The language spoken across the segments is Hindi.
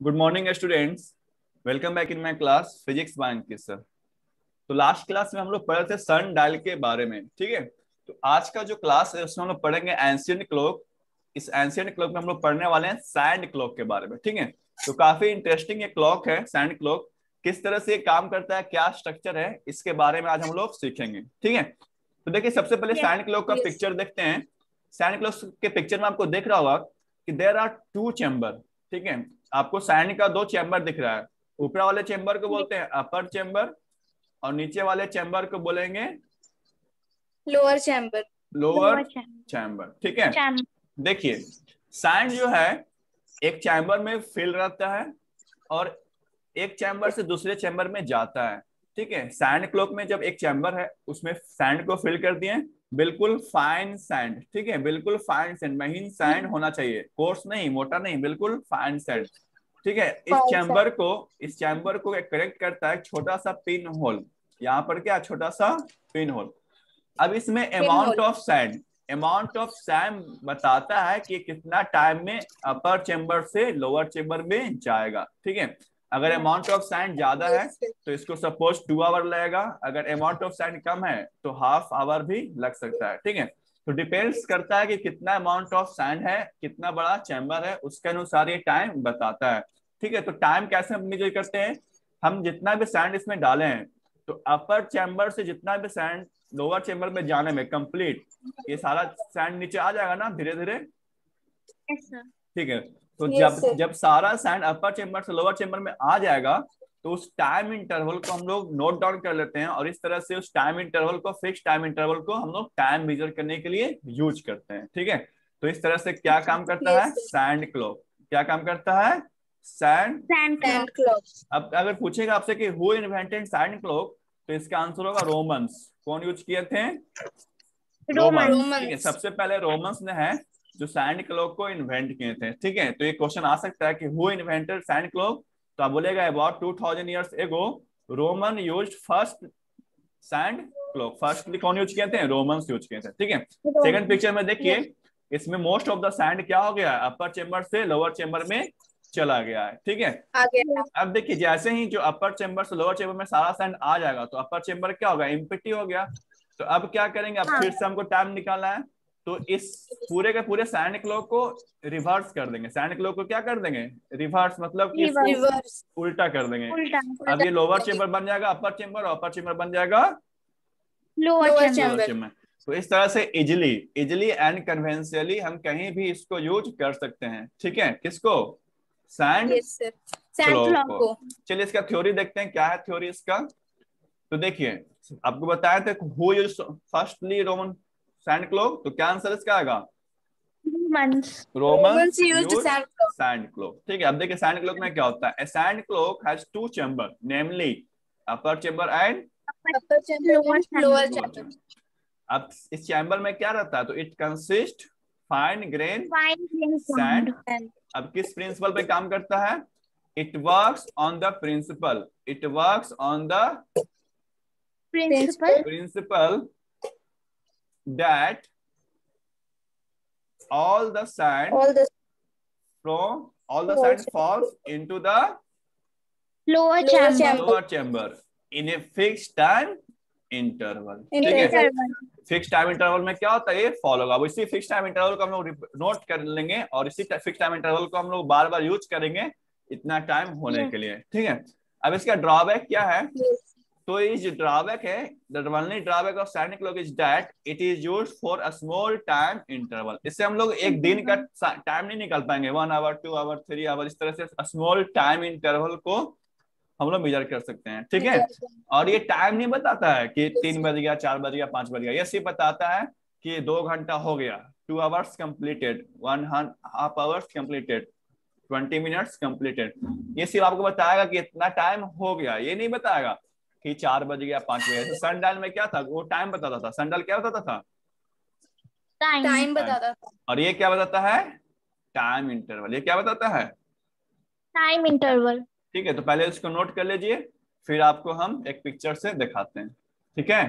Good morning students welcome back in my class physics bank की सर तो लास्ट क्लास में हम लोग पढ़े थे सन डायल के बारे में ठीक है? तो आज का जो क्लास है उसमें हम लोग पढ़ेंगे एंशियंट क्लॉक इस एंशियंट क्लॉक में हम लोग पढ़ने वाले हैं सैंड क्लॉक के बारे में ठीक है? तो काफ़ी इंटरेस्टिंग ये क्लॉक है सैंड क्लॉक किस तरह से काम करता है क्या स्ट्रक्चर है इसके बारे में आज हम लोग सीखेंगे ठीक है? तो देखिए सबसे पहले सैंड क्लॉक का पिक्चर देखते हैं. सैंड क्लॉक के पिक्चर में आपको देख रहा होगा कि देर आर टू चैम्बर ठीक है? आपको सैंड का दो चैम्बर दिख रहा है। ऊपर वाले चैम्बर को बोलते हैं अपर चैम्बर और नीचे वाले चैम्बर को बोलेंगे लोअर चैम्बर लोअर चैम्बर ठीक है? देखिए सैंड जो है एक चैम्बर में फिल रहता है और एक चैम्बर से दूसरे चैम्बर में जाता है। ठीक है? सैंड क्लॉक में जब एक चैम्बर है उसमें सैंड को फिल कर दिए। बिल्कुल फाइन सैंड ठीक है? बिल्कुल फाइन सैंड महीन सैंड होना चाहिए। कोर्स नहीं मोटा नहीं बिल्कुल फाइन सैंड ठीक है? इस चैम्बर को इस चैम्बर को कनेक्ट करता है? छोटा सा पिन होल यहाँ पर क्या? छोटा सा पिन होल अब इसमें amount of sand amount of sand बताता है कि कितना टाइम में अपर चैम्बर से लोअर चैम्बर में जाएगा। ठीक है? अगर अमाउंट ऑफ़ सैंड ज़्यादा है तो इसको सपोज़ टू आवर लगेगा। अगर अमाउंट ऑफ़ सैंड कम है तो हाफ़ आवर भी लग सकता है ठीक है? तो डिपेंड्स करता है कि कितना अमाउंट ऑफ़ सैंड है कितना बड़ा चैम्बर है उसके अनुसार ये टाइम बताता है ठीक है? तो टाइम कैसे हम मेजर करते हैं? हम जितना भी सैंड इसमें डाले हैं तो अपर चैम्बर से जितना भी सैंड लोअर चैम्बर में जाने में कंप्लीट ये सारा सैंड नीचे आ जाएगा ना धीरे धीरे ठीक है। तो yes, जब sir. जब सारा सैंड अपर चैम्बर से लोअर चैम्बर में आ जाएगा तो उस टाइम इंटरवल को हम लोग नोट डाउन कर लेते हैं और इस तरह से उस टाइम इंटरवल को फिक्स टाइम इंटरवल को हम लोग टाइम मेजर करने के लिए यूज़ करते हैं ठीक है? तो इस तरह से क्या काम करता yes, है? सैंड क्लॉक क्या काम करता है? सैंड सैंड क्लॉक अब अगर पूछेगा आपसे कि हु इन्वेंटेड सैंड क्लॉक तो इसका आंसर होगा रोमन्स कौन यूज़ किए थे? रोमन्स सबसे पहले रोमन्स ने है। जो सैंड क्लॉक को इन्वेंट किए थे ठीक है? तो ये क्वेश्चन आ सकता है कि हु इन्वेंटेड सैंड क्लॉक तो आप बोलेगा about two thousand years ago Roman use first sand clock first कौन यूज़ किए थे? रोमन्स यूज़ किए थे ठीक है? सेकंड पिक्चर में देखिए इसमें मोस्ट ऑफ़ द सैंड क्या हो गया? अपर चेम्बर से लोअर चेम्बर में चला गया है ठीक है? अब देखिए जैसे ही जो अपर चेम्बर से लोअर चेम्बर में सारा सैंड आ जाएगा तो अपर चेम्बर क्या होगा? इम्पिटी हो गया। तो अब क्या करेंगे? अब हाँ। फिर से हमको टाइम निकालना है। तो इस पूरे के पूरे सैंड क्लॉक को रिवर्स कर देंगे। सैंड क्लॉक को क्या कर देंगे? रिवर्स मतलब कि उल्टा कर देंगे। उल्टा, उल्टा, अब ये लोअर चेम्बर बन जाएगा अपर चेम्बर अपर चेम्बर बन जाएगा लोअर चेम्बर तो इस तरह से इजिली इजिली एंड कन्वेंशियली हम कहीं भी इसको यूज़ कर सकते हैं। ठीक है? किसको? सैंड क्लॉक को। चलिए इसका थ्योरी देखते हैं। क्या है थ्योरी इसका? तो देखिए आपको बताया था who use firstly Roman sand clock तो क्या आंसर इसका आएगा? रोमन सैंड क्लॉक ठीक है अब देखिए सैंड क्लॉक में क्या होता है? Sand clock has two chamber namely upper chamber and lower chamber अब इस चैम्बर में क्या रहता है? तो it consist fine grain sand अब किस प्रिंसिपल पे काम करता है? It works on the principle it works on the principle principle that all the sand all the from all the sand falls into the lower chamber. lower chamber in a fixed time interval. ठीक है फिक्स टाइम इंटरवल में क्या होता है? ये फॉलो होगा। इसी फिक्स टाइम इंटरवल को हम लोग नोट कर लेंगे और इसी फिक्स टाइम इंटरवल को हम लोग बार बार यूज़ करेंगे इतना टाइम होने के लिए। ठीक है? अब इसका ड्रॉबैक क्या है? तो ये जो ड्रॉबैक है the only drawback of sand clock is that it is used for a small time interval इससे हम लोग एक दिन का टाइम नहीं निकाल पाएँगे। One hour two hour three hour इस तरह से स्मॉल टाइम इंटरवल को हम लोग मेजर कर सकते हैं। ठीक है? और ये टाइम नहीं बताता है कि तीन बज गया चार बज गया पाँच बज गया। ये सिर्फ़ बताता है कि दो घंटा हो गया। Two hours completed one half hours completed twenty minutes completed ये सिर्फ़ आपको बताएगा कि इतना टाइम हो गया। ये नहीं बताएगा। कि चार बज गया पाँच बजे। तो सनडाल में क्या था? वो टाइम बताता था। सनडाल क्या बताता था? टाइम बताता था। और ये क्या बताता है? टाइम इंटरवल ये क्या बताता है? टाइम इंटरवल ठीक है तो पहले इसको नोट कर लीजिए फिर आपको हम एक पिक्चर से दिखाते हैं। ठीक है?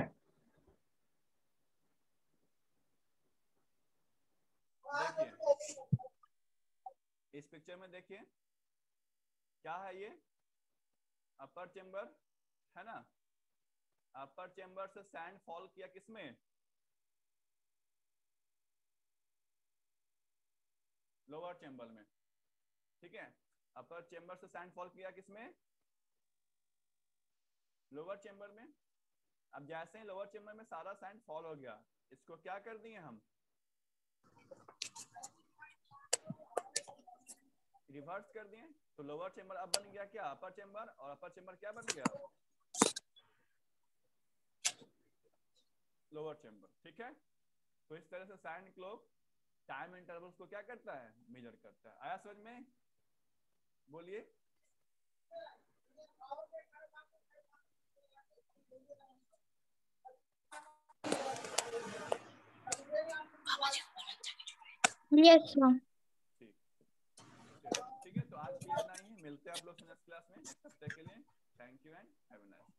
इस पिक्चर में देखिए क्या है ये? अपर चेंबर है ना? अपर चेंबर से सैंड फॉल किया किसमें? लोअर चेंबर में। ठीक है? अपर चेंबर से सैंड फॉल किया किसमें? लोअर चेंबर में। अब जैसे ही लोअर चेंबर में सारा सैंड फॉल हो गया, इसको क्या कर दिए हम? रिवर्स कर दिए। तो लोअर चेंबर अब बन गया क्या? अपर चेंबर और अपर चेंबर क्या बन गया? लोअर चेंबर ठीक है? तो इस तरह से साइन क्लोक टाइम इंटरवल्स को क्या करता है? मेजर करता है। आया समझ में? बोलिए। यस मैम ठीक। है तो आज के इतना ही। मिलते हैं आप लोग नेक्स्ट क्लास में। नेक्स्ट हफ़्ते के लिए thank you and have a nice